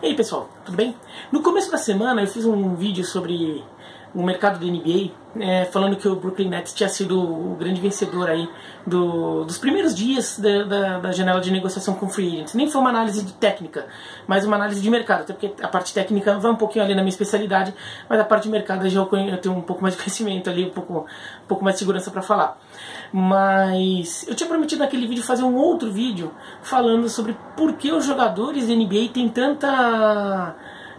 E aí pessoal, tudo bem? No começo da semana eu fiz um vídeo sobre o mercado da NBA, é, falando que o Brooklyn Nets tinha sido o grande vencedor aí do, dos primeiros dias da, da, da, janela de negociação com free agents. Nem foi uma análise de técnica, mas uma análise de mercado, até porque a parte técnica vai um pouquinho ali na minha especialidade, mas a parte de mercado já eu, eu tenho um pouco mais de conhecimento ali, um pouco, um pouco mais de segurança para falar. Mas eu tinha prometido naquele vídeo fazer um outro vídeo falando sobre por que os jogadores da NBA têm tanta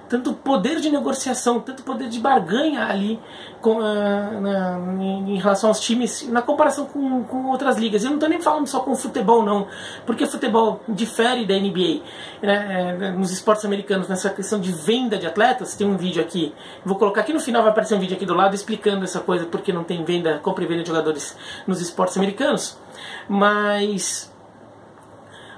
tanto poder de negociação, tanto poder de barganha ali com, uh, na, em relação aos times, na comparação com, com outras ligas. Eu não estou nem falando só com futebol, não, porque futebol difere da NBA. Né, é, nos esportes americanos, nessa questão de venda de atletas, tem um vídeo aqui, vou colocar aqui no final, vai aparecer um vídeo aqui do lado explicando essa coisa, porque não tem venda, compra e venda de jogadores nos esportes americanos. Mas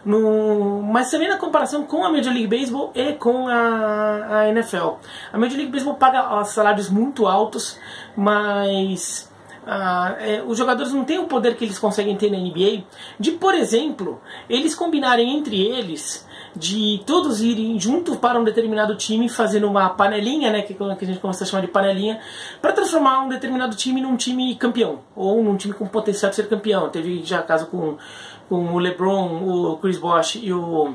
no, mas também na comparação com a Major League Baseball e com a, a NFL. A Major League Baseball paga salários muito altos, mas ah, é, os jogadores não têm o poder que eles conseguem ter na NBA de, por exemplo, eles combinarem entre eles de todos irem juntos para um determinado time fazendo uma panelinha, né, que, que a gente começa a chamar de panelinha, para transformar um determinado time num time campeão ou num time com potencial de ser campeão. Teve já caso com, com o LeBron, o Chris Bosh e o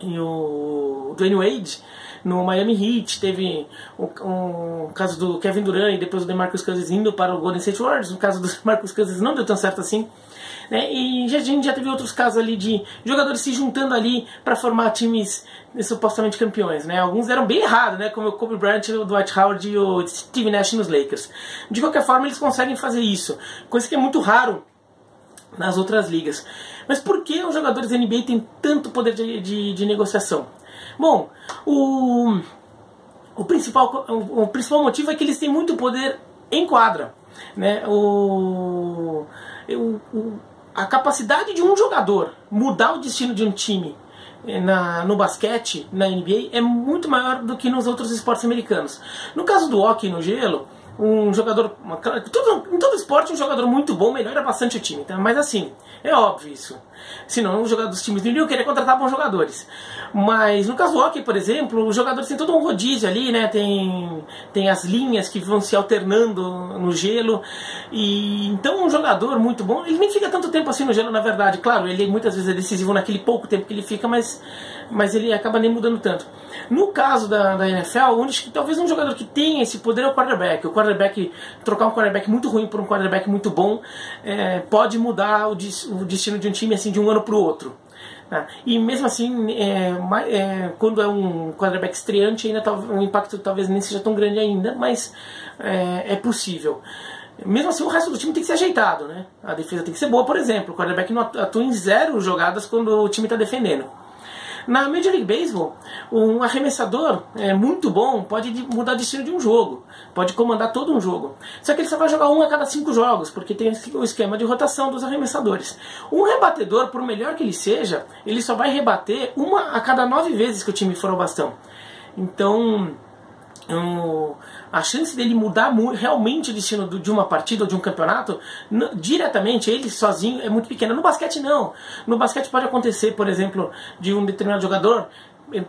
e o Dwayne Wade no Miami Heat, teve o, o, caso do Kevin Durant e depois o DeMarcus Cousins indo para o Golden State Warriors, o caso do DeMarcus Cousins não deu tão certo assim, né? E já, a gente já teve outros casos ali de jogadores se juntando ali para formar times supostamente campeões, né? Alguns deram bem errado, né? Como o Kobe Bryant, o Dwight Howard e o Steve Nash nos Lakers. De qualquer forma, eles conseguem fazer isso, coisa que é muito raro nas outras ligas. Mas por que os jogadores da NBA têm tanto poder de, de, de negociação? Bom, o, o, principal, o, o, principal motivo é que eles têm muito poder em quadra. Né? O, o, a capacidade de um jogador mudar o destino de um time eh, na, no basquete, na NBA, é muito maior do que nos outros esportes americanos. No caso do hockey no gelo, um jogador. Em todo esporte, um jogador muito bom melhora bastante o time. Tá? Mas assim, é óbvio isso. Senão, os jogadores dos times não iriam querer contratar bons jogadores. Mas no caso do hockey, por exemplo, os jogadores têm todo um rodízio ali, né? Tem, tem as linhas que vão se alternando no gelo. E então um jogador muito bom, ele nem fica tanto tempo assim no gelo, na verdade. Claro, ele muitas vezes é decisivo naquele pouco tempo que ele fica, mas, mas ele acaba nem mudando tanto. No caso da, da NFL, onde talvez um jogador que tenha esse poder é o quarterback. O quarterback, trocar um quarterback muito ruim por um quarterback muito bom, é, pode mudar o, o destino de um time assim de um ano para o outro. Né? E mesmo assim, é, é, quando é um quarterback estreante, ainda tá, o impacto talvez nem seja tão grande ainda, mas é, é, possível. Mesmo assim, o resto do time tem que ser ajeitado. Né? A defesa tem que ser boa, por exemplo. O quarterback não atua em zero jogadas quando o time está defendendo. Na Major League Baseball, um arremessador é muito bom pode mudar o destino de um jogo, pode comandar todo um jogo. Só que ele só vai jogar um a cada cinco jogos, porque tem o esquema de rotação dos arremessadores. Um rebatedor, por melhor que ele seja, ele só vai rebater uma a cada nove vezes que o time for ao bastão. Então, um, a chance dele mudar realmente o destino de uma partida ou de um campeonato, diretamente, ele sozinho, é muito pequena. No basquete, não. No basquete pode acontecer, por exemplo, de um determinado jogador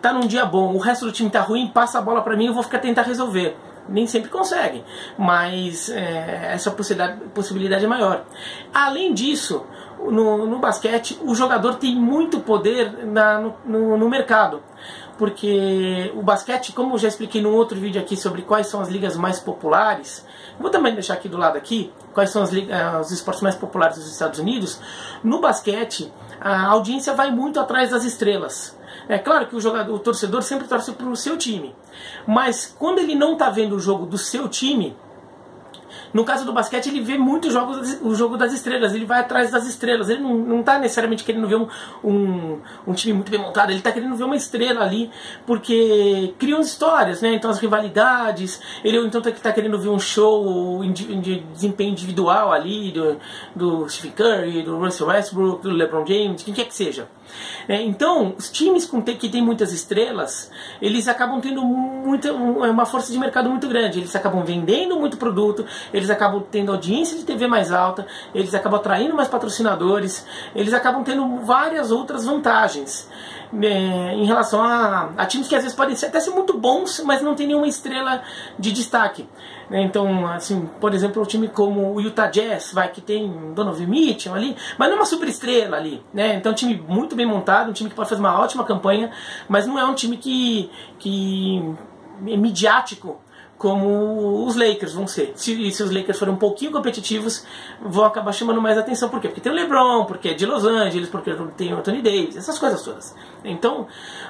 tá num dia bom, o resto do time tá ruim, passa a bola para mim, eu vou ficar tentar resolver. Nem sempre consegue, mas é, essa possibilidade, possibilidade é maior. Além disso, no, no basquete, o jogador tem muito poder na, no, no, no mercado porque o basquete, como eu já expliquei num outro vídeo aqui sobre quais são as ligas mais populares, vou também deixar aqui do lado aqui quais são as ligas, eh, os esportes mais populares dos Estados Unidos. No basquete, a audiência vai muito atrás das estrelas. É claro que o jogador, o torcedor sempre torce para o seu time, mas quando ele não está vendo o jogo do seu time, no caso do basquete, ele vê muito jogos, o jogo das estrelas, ele vai atrás das estrelas. Ele não, não tá necessariamente querendo ver um, um, um time muito bem montado, ele está querendo ver uma estrela ali, porque criam histórias, né? Então as rivalidades, ele então está tá querendo ver um show de desempenho individual ali do, do Steve Curry, do Russell Westbrook, do LeBron James, quem quer que seja. É, então, os times que têm muitas estrelas, eles acabam tendo muita, uma força de mercado muito grande. Eles acabam vendendo muito produto, eles acabam tendo audiência de TV mais alta, eles acabam atraindo mais patrocinadores, eles acabam tendo várias outras vantagens. É, em relação a, a, times que às vezes podem ser, até ser muito bons, mas não tem nenhuma estrela de destaque. Né? Então, assim, por exemplo, um time como o Utah Jazz, vai, que tem Donovan Mitchell ali, mas não é uma super estrela ali. Né? Então, um time muito bem montado, um time que pode fazer uma ótima campanha, mas não é um time que, que é midiático como os Lakers vão ser. Se, se, os Lakers forem um pouquinho competitivos, vão acabar chamando mais atenção. Por quê? Porque tem o LeBron, porque é de Los Angeles, porque tem o Anthony Davis, essas coisas todas. Então,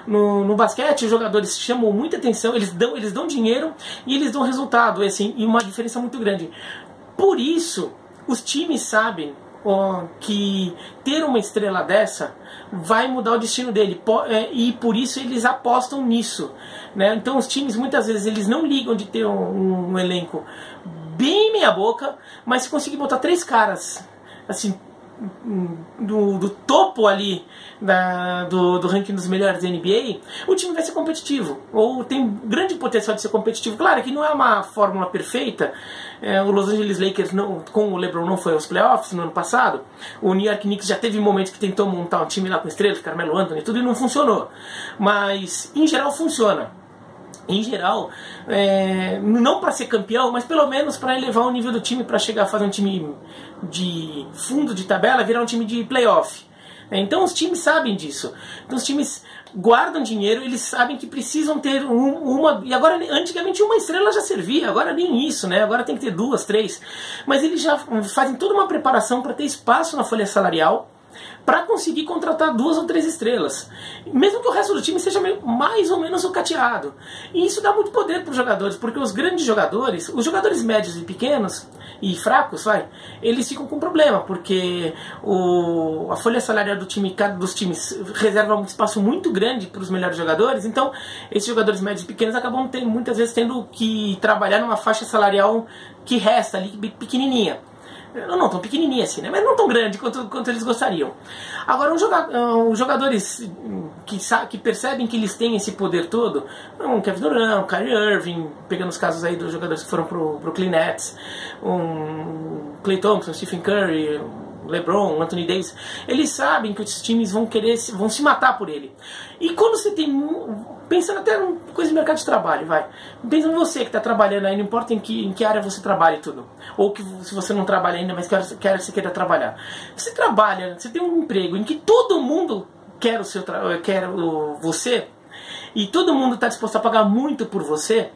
no, no basquete, os jogadores chamam muita atenção, eles dão, eles dão dinheiro e eles dão resultado, assim, e uma diferença muito grande. Por isso, os times sabem que ter uma estrela dessa vai mudar o destino dele é, e por isso eles apostam nisso né? então os times muitas vezes eles não ligam de ter um, um elenco bem meia boca mas se conseguir botar três caras assim do, do topo ali da, do, do ranking dos melhores da NBA, o time vai ser competitivo. Ou tem grande potencial de ser competitivo. Claro que não é uma fórmula perfeita. É, o Los Angeles Lakers não, com o LeBron não foi aos playoffs no ano passado. O New York Knicks já teve momentos que tentou montar um time lá com estrelas, Carmelo Anthony e tudo, e não funcionou. Mas, em geral, funciona em geral, é, não para ser campeão, mas pelo menos para elevar o nível do time para chegar a fazer um time de fundo de tabela, virar um time de playoff. É, então os times sabem disso. Então os times guardam dinheiro, eles sabem que precisam ter um, uma. E agora, antigamente uma estrela já servia, agora nem isso, né? Agora tem que ter duas, três. Mas eles já fazem toda uma preparação para ter espaço na folha salarial para conseguir contratar duas ou três estrelas. Mesmo que o resto do time seja mais ou menos o cateado. E isso dá muito poder para os jogadores, porque os grandes jogadores, os jogadores médios e pequenos e fracos, vai, eles ficam com problema, porque o, a folha salarial do time, cada dos times reserva um espaço muito grande para os melhores jogadores, então esses jogadores médios e pequenos acabam ter, muitas vezes tendo que trabalhar numa faixa salarial que resta ali pequenininha. Não, não tão pequenininha assim, né? Mas não tão grande quanto, quanto eles gostariam. Agora, os jogadores que, que percebem que eles têm esse poder todo, um Kevin Durant, um Kyrie Irving, pegando os casos aí dos jogadores que foram pro Brooklyn Nets, um Clay Thompson, Stephen Curry, LeBron, Anthony Davis, eles sabem que os times vão querer, vão se matar por ele. E quando você tem, pensando até em coisa de mercado de trabalho, vai, pensa em você que está trabalhando aí, não importa em que, em que área você trabalha e tudo, ou que se você não trabalha ainda, mas quer, quer você queira trabalhar. Você trabalha, você tem um emprego em que todo mundo quer o seu, quer o, você, e todo mundo está disposto a pagar muito por você,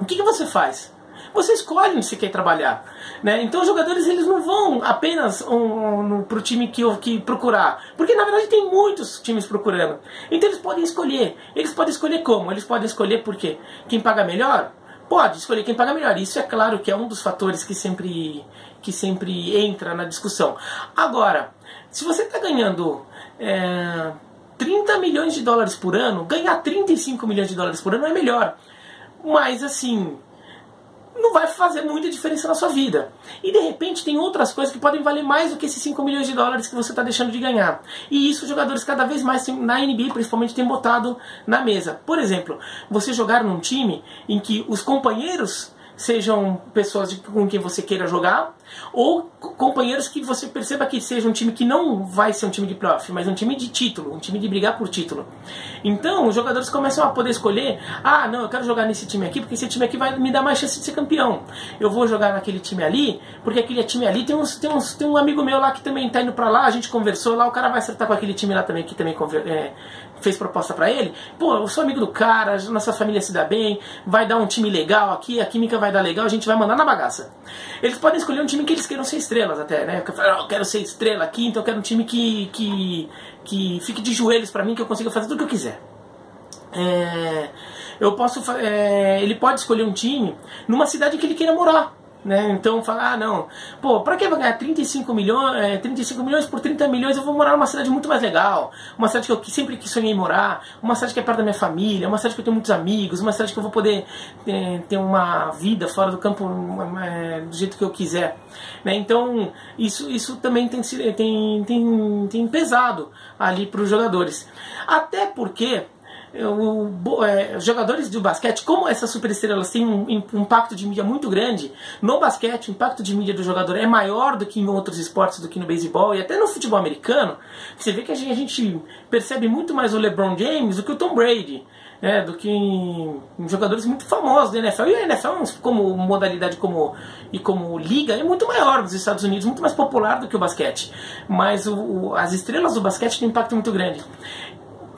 o que, que você faz? Você escolhe você quer trabalhar. Né? Então os jogadores eles não vão apenas um, um, para o time que, que procurar, porque na verdade tem muitos times procurando. Então eles podem escolher. Eles podem escolher como? Eles podem escolher porque quem paga melhor pode escolher quem paga melhor. Isso é claro que é um dos fatores que sempre que sempre entra na discussão. Agora, se você está ganhando é, 30 milhões de dólares por ano, ganhar 35 milhões de dólares por ano é melhor. Mas assim, não vai fazer muita diferença na sua vida. E de repente tem outras coisas que podem valer mais do que esses 5 milhões de dólares que você está deixando de ganhar. E isso os jogadores cada vez mais na NBA principalmente têm botado na mesa. Por exemplo, você jogar num time em que os companheiros sejam pessoas com quem você queira jogar, ou companheiros que você perceba que seja um time que não vai ser um time de playoff, mas um time de título, um time de brigar por título. Então os jogadores começam a poder escolher: ah, não, eu quero jogar nesse time aqui porque esse time aqui vai me dar mais chance de ser campeão. Eu vou jogar naquele time ali porque aquele time ali tem, uns, tem, uns, tem um amigo meu lá que também está indo para lá, a gente conversou lá, o cara vai acertar com aquele time lá também que também é, fez proposta para ele, pô, eu sou amigo do cara, nossa família se dá bem, vai dar um time legal aqui, a química vai dar legal, a gente vai mandar na bagaça. Eles podem escolher um time que eles queiram ser estrelas até, né? Eu, falo, oh, quero ser estrela aqui, então eu quero um time que, que, que fique de joelhos para mim, que eu consiga fazer tudo o que eu quiser. É, eu posso, é, ele pode escolher um time numa cidade que ele queira morar. Né? Então falar, ah não, pô, pra que vai ganhar 35 milhões, é, 35 milhões por 30 milhões? Eu vou morar numa cidade muito mais legal, uma cidade que eu sempre quis sonhei morar, uma cidade que é perto da minha família, uma cidade que eu tenho muitos amigos, uma cidade que eu vou poder é, ter uma vida fora do campo é, do jeito que eu quiser. Né? Então isso, isso também tem, tem, tem, tem pesado ali para os jogadores. Até porque o, é, jogadores do basquete, como essas superestrelas têm um, um, impacto de mídia muito grande, no basquete o impacto de mídia do jogador é maior do que em outros esportes, do que no beisebol e até no futebol americano. Você vê que a gente, a gente percebe muito mais o LeBron James do que o Tom Brady. Né, do que em, em jogadores muito famosos da NFL. E a NFL, como modalidade como, e como liga, é muito maior dos Estados Unidos, muito mais popular do que o basquete. Mas o, o, as estrelas do basquete têm um impacto muito grande.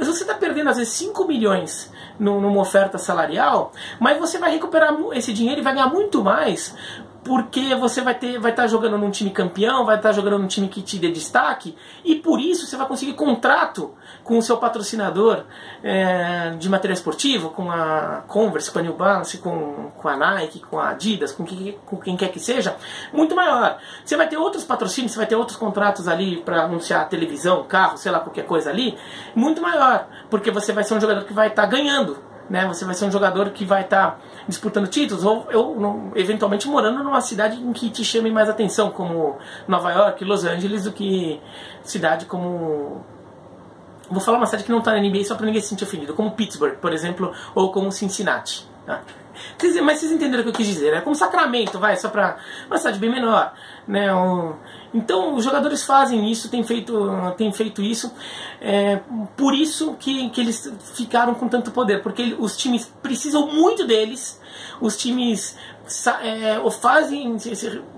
Mas você está perdendo às vezes 5 milhões numa oferta salarial, mas você vai recuperar esse dinheiro e vai ganhar muito mais porque você vai ter vai estar tá jogando num time campeão, vai estar tá jogando num time que te dê destaque e por isso você vai conseguir contrato com o seu patrocinador é, de material esportivo, com a Converse, com a New Balance, com, com a Nike, com a Adidas, com, que, com quem quer que seja, muito maior. Você vai ter outros patrocínios, você vai ter outros contratos ali para anunciar televisão, carro, sei lá, qualquer coisa ali, muito maior, porque você vai ser um jogador que vai estar tá ganhando né? Você vai ser um jogador que vai estar tá disputando títulos ou, ou eventualmente morando numa cidade em que te chame mais atenção, como Nova York, Los Angeles, do que cidade como Vou falar uma cidade que não está na NBA só para ninguém se sentir ofendido, como Pittsburgh, por exemplo, ou como Cincinnati. Tá? Mas vocês entenderam o que eu quis dizer, é como Sacramento, vai, só para uma cidade bem menor. Né? Um, então os jogadores fazem isso, têm feito, têm feito isso, é, por isso que, que eles ficaram com tanto poder, porque os times precisam muito deles, os times é, fazem,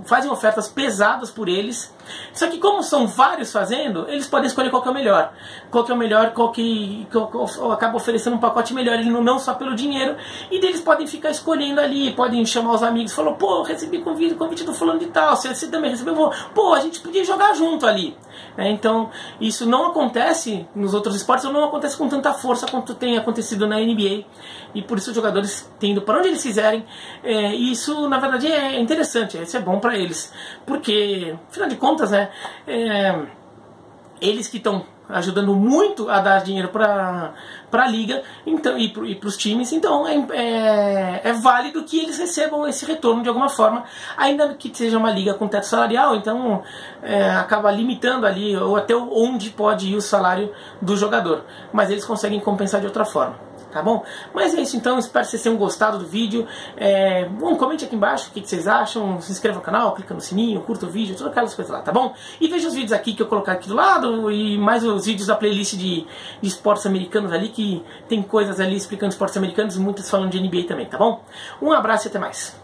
fazem ofertas pesadas por eles. Só que como são vários fazendo, eles podem escolher qual que é o melhor. Qual que é o melhor, qual que, qual, qual, acaba oferecendo um pacote melhor, ele não, não só pelo dinheiro. E eles podem ficar escolhendo ali, podem chamar os amigos, falou, pô, recebi convite, convite do fulano de tal, você, você também recebeu, pô, a gente podia jogar junto ali. É, então, isso não acontece nos outros esportes, ou não acontece com tanta força quanto tem acontecido na NBA. E por isso os jogadores tendo para onde eles quiserem. É, isso, na verdade, é interessante, isso é bom para eles. Porque, afinal de contas, né, é, eles que estão ajudando muito a dar dinheiro para a liga então, e para os times, então é, é, é, válido que eles recebam esse retorno de alguma forma, ainda que seja uma liga com teto salarial, então é, acaba limitando ali ou até onde pode ir o salário do jogador, mas eles conseguem compensar de outra forma tá bom? Mas é isso então, espero que vocês tenham gostado do vídeo. É, bom, comente aqui embaixo o que, vocês acham, se inscreva no canal, clica no sininho, curta o vídeo, todas aquelas coisas lá, tá bom? E veja os vídeos aqui que eu colocar aqui do lado e mais os vídeos da playlist de, de esportes americanos ali, que tem coisas ali explicando esportes americanos e muitas falando de NBA também, tá bom? Um abraço e até mais.